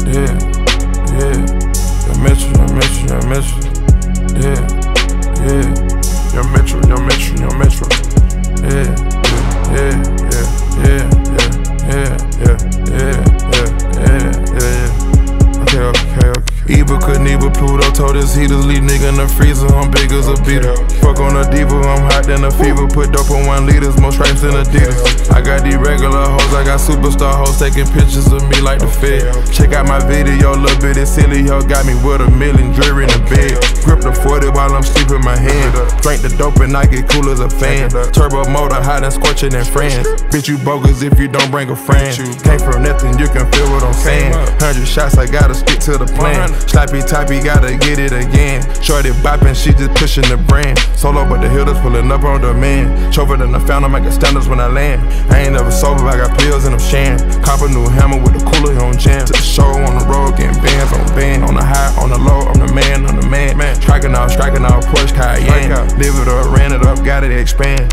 Yeah, yeah. I miss you, I miss you, I miss you. Yeah, yeah. Pluto told his heaters leave nigga in the freezer. I'm big as a Beatle. Fuck on a diva, I'm hot than a fever. Put dope on one liters, more stripes than Adidas. I got these regular hoes, I got superstar hoes taking pictures of me like the Fed. Check out my video, little bit of silly hoe got me with a million dreary in the bed. Grip the 40 while I'm sleeping my hand. Drink the dope and I get cool as a fan. Turbo motor hot and scorching in France. Bitch, you bogus if you don't bring a friend. Came from nothing, you can feel what I'm saying. Hundred shots, I gotta stick to the plan. Slappy typey, gotta get it again. Shorty bopping, she just pushing the brand. Solo, but the hitters pulling up on demand. Chover than the Phantom, making standards when I land. I ain't never sober, I got pills and I'm shan. Cop a new hammer with the cooler on jam. To the show on the road, getting bands on band. On the high, on the low, I'm the man, I'm the man. man. Striking out, striking out, Porsche Cayenne. Live it up, ran it up, got it expand.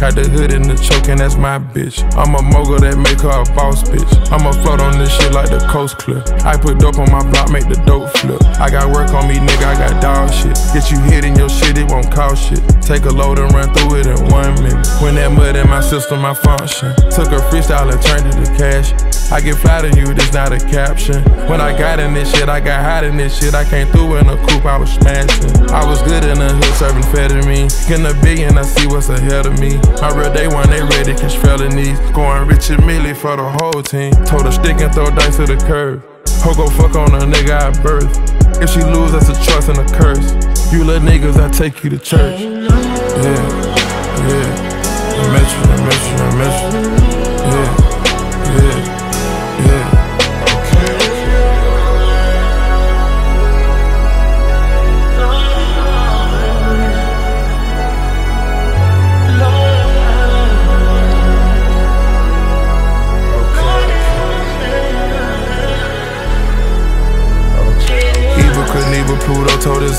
Got the hood in the choke and that's my bitch. I'm a mogul that make her a boss bitch. I'ma float on this shit like the coast clip. I put dope on my block, make the dope flip. I got work on me, nigga, I got dog shit. Get you hit in your shit, it won't cost shit. Take a load and run through it in one minute. When that mud in my system, I function. Took a freestyle and turned it to cash. I get fly to you, this not a caption. When I got in this shit, I got hot in this shit. I came through in a coupe, I was smashing. I was good in the hood, serving fed me. Getting a billion, I see what's ahead of me. My real day one, they ready, catch felonies. Going rich Millie for the whole team. Told her stick and throw dice to the curb. Ho go fuck on a nigga I birth. If she lose, that's a trust and a curse. You little niggas, I take you to church. Yeah.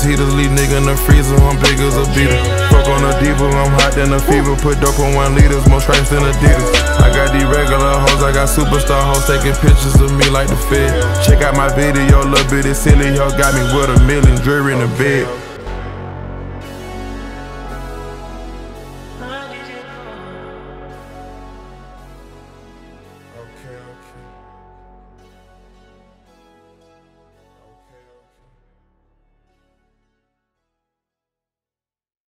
His heaters leave nigga in the freezer. I'm big as a Beatle. Fuck on a diva, I'm hot than a fever. Put dope on one liters, more stripes than Adidas. I got these regular hoes, I got superstar hoes taking pictures of me like the Fed. Check out my video, little bit silly hoe got me with a million dreary in the bed.